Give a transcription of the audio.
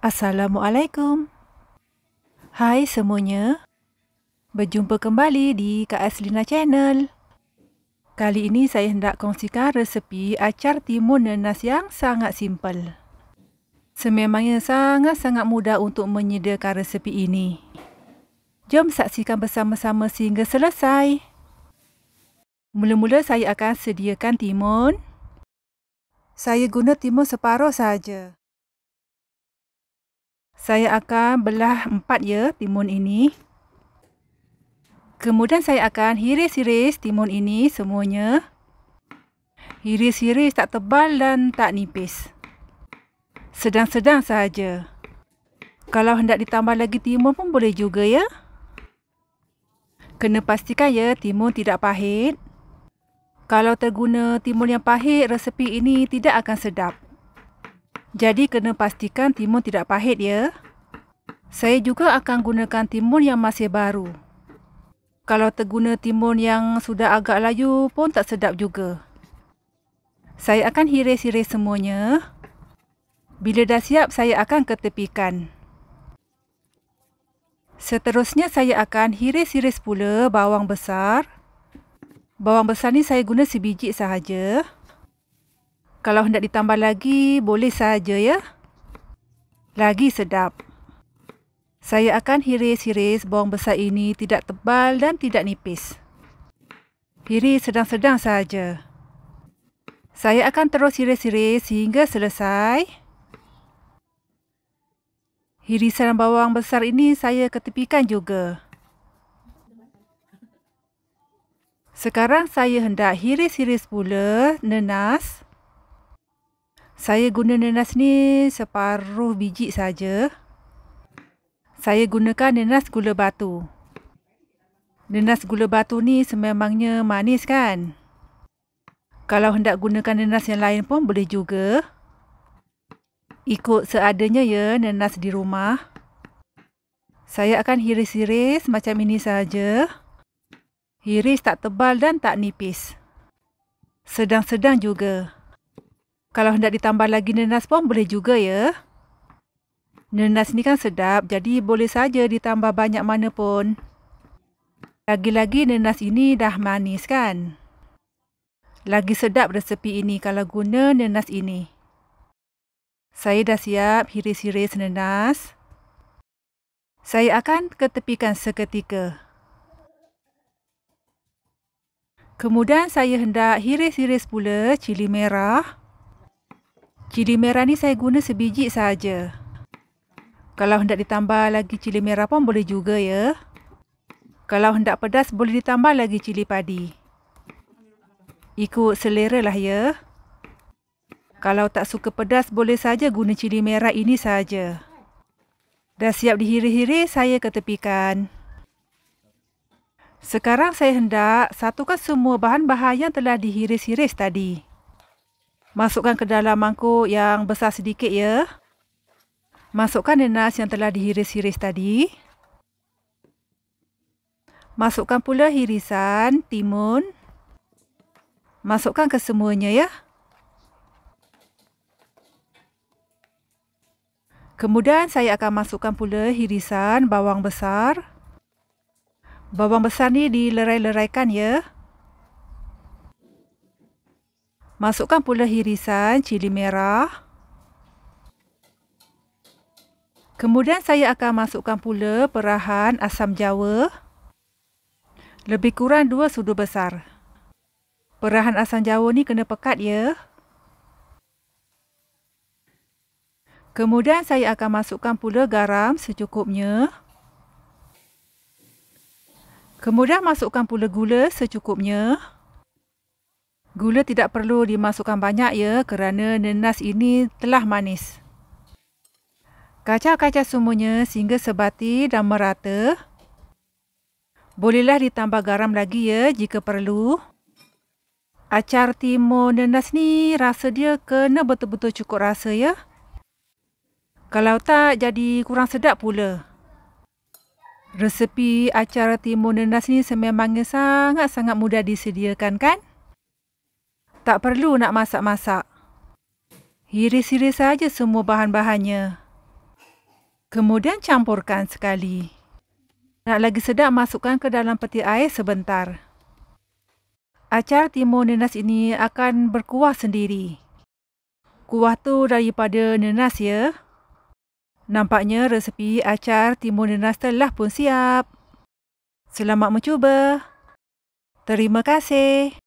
Assalamualaikum. Hai semuanya. Berjumpa kembali di Kak Aslina Channel. Kali ini saya hendak kongsikan resepi acar timun nenas yang sangat simple. Sememangnya sangat-sangat mudah untuk menyediakan resepi ini. Jom saksikan bersama-sama sehingga selesai. Mula-mula saya akan sediakan timun. Saya guna timun separuh saja. Saya akan belah empat ya timun ini. Kemudian saya akan hiris-hiris timun ini semuanya. Hiris-hiris tak tebal dan tak nipis. Sedang-sedang sahaja. Kalau hendak ditambah lagi timun pun boleh juga ya. Kena pastikan ya timun tidak pahit. Kalau terguna timun yang pahit, resepi ini tidak akan sedap. Jadi kena pastikan timun tidak pahit ya. Saya juga akan gunakan timun yang masih baru. Kalau terguna timun yang sudah agak layu pun tak sedap juga. Saya akan hiris-hiris semuanya. Bila dah siap, saya akan ketepikan. Seterusnya, saya akan hiris-hiris pula bawang besar. Bawang besar ni saya guna sebiji sahaja. Kalau hendak ditambah lagi, boleh saja ya. Lagi sedap. Saya akan hiris-hiris bawang besar ini tidak tebal dan tidak nipis. Hiris sedang-sedang saja. Saya akan terus hiris-hiris sehingga selesai. Hirisan bawang besar ini saya ketepikan juga. Sekarang saya hendak hiris-hiris pula nenas. Saya guna nenas ni separuh biji saja. Saya gunakan nenas gula batu. Nenas gula batu ni sememangnya manis kan? Kalau hendak gunakan nenas yang lain pun boleh juga. Ikut seadanya ya nenas di rumah. Saya akan hiris-hiris macam ini saja. Hiris tak tebal dan tak nipis. Sedang-sedang juga. Kalau hendak ditambah lagi nenas pun boleh juga ya. Nenas ni kan sedap jadi boleh saja ditambah banyak mana pun. Lagi-lagi nenas ini dah manis kan? Lagi sedap resepi ini kalau guna nenas ini. Saya dah siap hiris-hiris nenas. Saya akan ketepikan seketika. Kemudian saya hendak hiris-hiris pula cili merah. Cili merah ni saya guna sebiji saja. Kalau hendak ditambah lagi cili merah pun boleh juga ya. Kalau hendak pedas boleh ditambah lagi cili padi. Ikut selera lah ya. Kalau tak suka pedas boleh saja guna cili merah ini saja. Dah siap dihiris-hiris saya ketepikan. Sekarang saya hendak satukan semua bahan-bahan yang telah dihiris-hiris tadi. Masukkan ke dalam mangkuk yang besar sedikit ya. Masukkan nenas yang telah dihiris-hiris tadi. Masukkan pula hirisan timun. Masukkan ke semuanya ya. Kemudian saya akan masukkan pula hirisan bawang besar. Bawang besar ni dilerai-leraikan ya. Masukkan pula hirisan cili merah. Kemudian saya akan masukkan pula perahan asam jawa. Lebih kurang dua sudu besar. Perahan asam jawa ni kena pekat ya. Kemudian saya akan masukkan pula garam secukupnya. Kemudian masukkan pula gula secukupnya. Gula tidak perlu dimasukkan banyak ya kerana nenas ini telah manis. Kacau-kacau semuanya sehingga sebati dan merata. Bolehlah ditambah garam lagi ya jika perlu. Acar timun nenas ni rasa dia kena betul-betul cukup rasa ya. Kalau tak jadi kurang sedap pula. Resepi acar timun nenas ni sememangnya sangat-sangat mudah disediakan kan? Tak perlu nak masak-masak. Hiris-hiris saja semua bahan-bahannya. Kemudian campurkan sekali. Nak lagi sedap, masukkan ke dalam peti air sebentar. Acar timun nenas ini akan berkuah sendiri. Kuah tu daripada nenas ya. Nampaknya resepi acar timun nenas telah pun siap. Selamat mencuba. Terima kasih.